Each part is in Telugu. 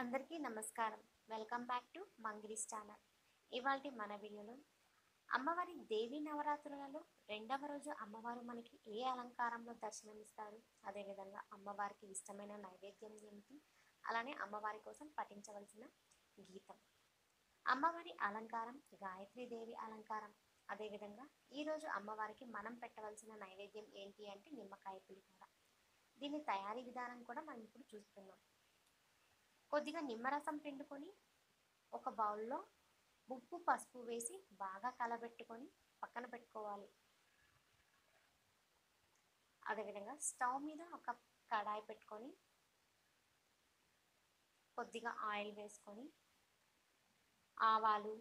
అందరికీ నమస్కారం. వెల్కమ్ బ్యాక్ టు మంగిరీస్ ఛానల్. ఇవాళ మన వీడియోలో అమ్మవారి దేవి నవరాత్రులలో రెండవ రోజు అమ్మవారు మనకి ఏ అలంకారంలో దర్శనమిస్తారు? అదేవిధంగా అమ్మవారికి ఇష్టమైన నైవేద్యం ఏమిటి? అలానే అమ్మవారి కోసం పఠించవలసిన గీతం. అమ్మవారి అలంకారం గాయత్రీదేవి అలంకారం. అదేవిధంగా ఈరోజు అమ్మవారికి మనం పెట్టవలసిన నైవేద్యం ఏంటి అంటే నిమ్మకాయ పులిహోర. దీని తయారీ విధానం కూడా మనం ఇప్పుడు చూస్తున్నాం కొద్దిగా నిమ్మరసం పిండుకొని ఒక బౌల్లో ఉప్పు పసుపు వేసి బాగా కలబెట్టుకొని పక్కన పెట్టుకోవాలి. అదేవిధంగా స్టవ్ మీద ఒక కడాయి పెట్టుకొని కొద్దిగా ఆయిల్ వేసుకొని ఆవాలు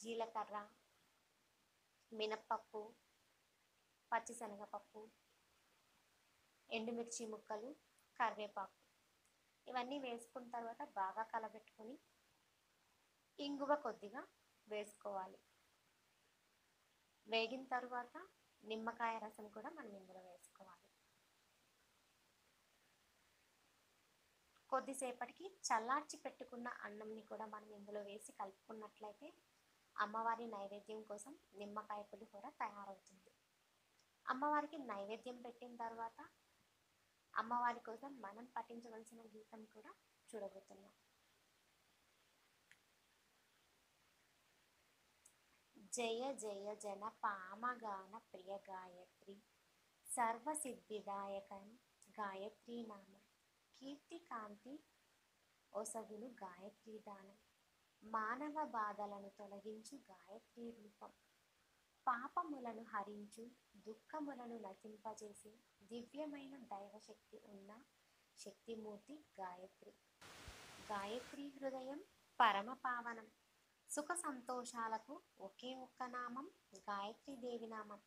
జీలకర్ర మినప్పప్పు పచ్చిశనగపప్పు ఎండుమిర్చి ముక్కలు కరివేపాకు ఇవన్నీ వేసుకున్న తర్వాత బాగా కలబెట్టుకొని ఇంగువ కొద్దిగా వేసుకోవాలి. వేగిన తర్వాత నిమ్మకాయ రసం కూడా మనం ఇందులో వేసుకోవాలి. కొద్దిసేపటికి చల్లార్చి పెట్టుకున్న అన్నంని కూడా మనం ఇందులో వేసి కలుపుకున్నట్లయితే అమ్మవారి నైవేద్యం కోసం నిమ్మకాయ పులిహోర తయారవుతుంది. అమ్మవారికి నైవేద్యం పెట్టిన తర్వాత అమ్మవారి కోసం మనం పఠించవలసిన గీతం కూడా చూడబోతున్నాం. జయ జయ జన పామగాన ప్రియ గాయత్రి సర్వసిద్ధిదాయకం గాయత్రీ నామం కీర్తి కాంతి ఒసగును గాయత్రీ దానం మానవ బాధలను తొలగించు గాయత్రీ రూపం. పాపములను హరించు దుఃఖములను నశింపజేసి దివ్యమైన దైవశక్తి ఉన్న శక్తిమూర్తి గాయత్రి. గాయత్రి హృదయం పరమ పావనం. సుఖ సంతోషాలకు ఒకే ఒక్క నామం గాయత్రి దేవి నామం.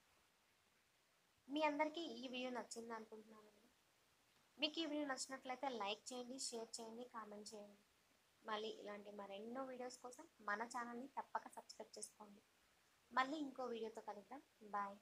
మీ అందరికీ ఈ వీడియో నచ్చింది అనుకుంటున్నానండి. మీకు ఈ వీడియో నచ్చినట్లయితే లైక్ చేయండి షేర్ చేయండి కామెంట్ చేయండి. మళ్ళీ ఇలాంటి మరెన్నో వీడియోస్ కోసం మన ఛానల్ని తప్పక సబ్స్క్రైబ్ చేసుకోండి. మళ్ళీ ఇంకో వీడియోతో కలుద్దాం బాయ్